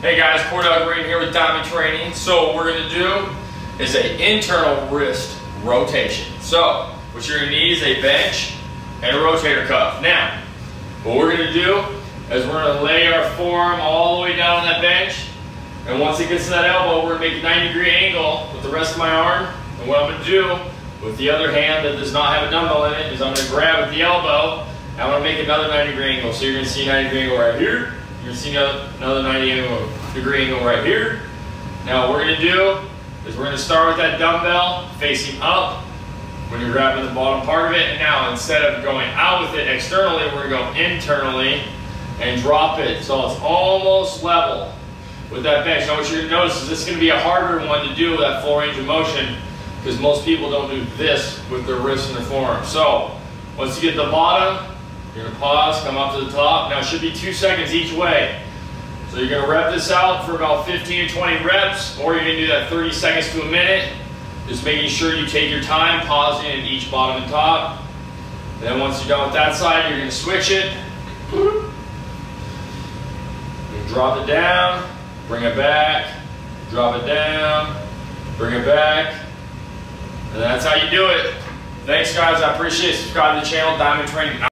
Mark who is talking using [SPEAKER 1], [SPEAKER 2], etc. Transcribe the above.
[SPEAKER 1] Hey guys, Cordell Greene here with Diamond Training. So what we're gonna do is an internal wrist rotation. So what you're gonna need is a bench and a rotator cuff. Now, what we're gonna do is we're gonna lay our forearm all the way down on that bench. And once it gets to that elbow, we're gonna make a 90 degree angle with the rest of my arm. And what I'm gonna do with the other hand that does not have a dumbbell in it is I'm gonna grab at the elbow and I'm gonna make another 90 degree angle. So you're gonna see a 90 degree angle right here you're gonna see another 90 degree angle right here. Now what we're gonna do is we're gonna start with that dumbbell facing up when you're grabbing the bottom part of it. And now instead of going out with it externally, we're gonna go internally and drop it so it's almost level with that bench. Now what you're gonna notice is this is gonna be a harder one to do with that full range of motion because most people don't do this with their wrists and their forearms. So once you get the bottom, you're gonna pause, come up to the top. Now it should be two seconds each way. So you're gonna rep this out for about 15 to 20 reps, or you're gonna do that 30 seconds to a minute. Just making sure you take your time, pausing at each bottom and top. Then once you're done with that side, you're gonna switch it. drop it down, bring it back, drop it down, bring it back. And that's how you do it. Thanks guys, I appreciate it. Subscribe to the channel, Diamond Training.